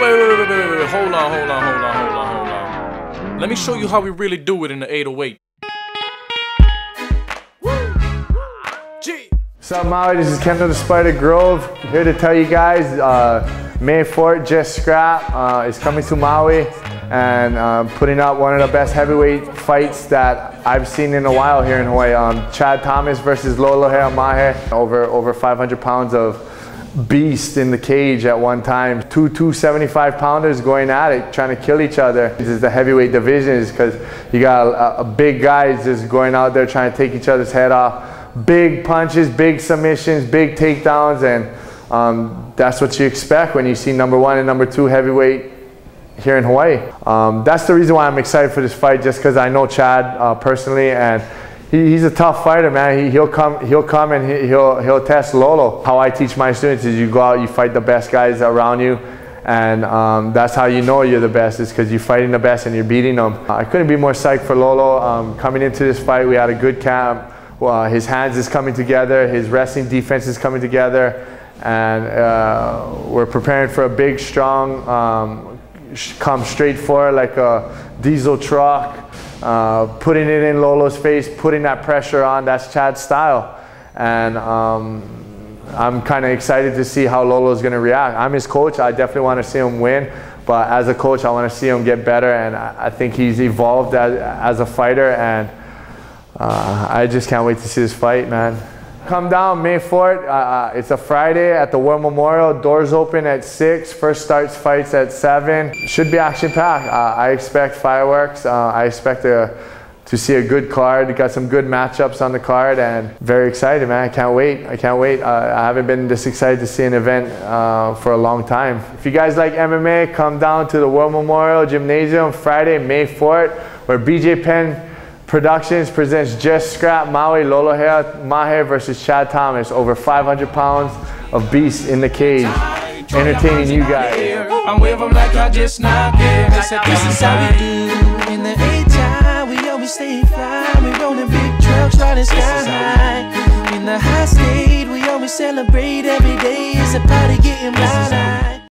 wait, wait, wait, wait, wait. Hold on, hold on, hold on, hold on, hold on. Let me show you how we really do it in the 808. G. What's up, Maui? This is Kendall the Spider Grove. Here to tell you guys, uh, May 4th, Just Scrap uh, is coming to Maui and uh, putting up one of the best heavyweight fights that I've seen in a while here in Hawaii. Um, Chad Thomas versus Lolohea Mahe, over, over 500 pounds of beast in the cage at one time. Two 275 pounders going at it, trying to kill each other. This is the heavyweight division because you got a, a big guys just going out there trying to take each other's head off. Big punches, big submissions, big takedowns, and um, that's what you expect when you see number one and number two heavyweight here in Hawaii. Um, that's the reason why I'm excited for this fight, just because I know Chad uh, personally, and he, he's a tough fighter, man. He, will come, he'll come and he, will he'll test Lolo. How I teach my students is you go out, you fight the best guys around you, and um, that's how you know you're the best is because you're fighting the best and you're beating them. I couldn't be more psyched for Lolo. Um, coming into this fight, we had a good camp. Well, his hands is coming together, his wrestling defense is coming together, and uh, we're preparing for a big, strong, um, come straight for like a diesel truck. Uh, putting it in Lolo's face, putting that pressure on, that's Chad's style. And um, I'm kind of excited to see how Lolo's going to react. I'm his coach. I definitely want to see him win. But as a coach, I want to see him get better. And I, I think he's evolved as, as a fighter. And uh, I just can't wait to see this fight, man. Come down May 4th. Uh, uh, it's a Friday at the War Memorial. Doors open at 6. First starts fights at 7. Should be action packed. Uh, I expect fireworks. Uh, I expect a, to see a good card. Got some good matchups on the card and very excited, man. I can't wait. I can't wait. Uh, I haven't been this excited to see an event uh, for a long time. If you guys like MMA, come down to the War Memorial Gymnasium Friday, May 4th, where BJ Penn Productions presents Just Scrap Maui Lolohea Mahe versus Chad Thomas. Over 500 pounds of beast in the cage. Entertaining you guys. I'm with them like I just not there. This is how we do. In the A-time, we always stay fly. We rolling big trucks, riding sky high. In the high state, we always celebrate every day. It's a party getting blind.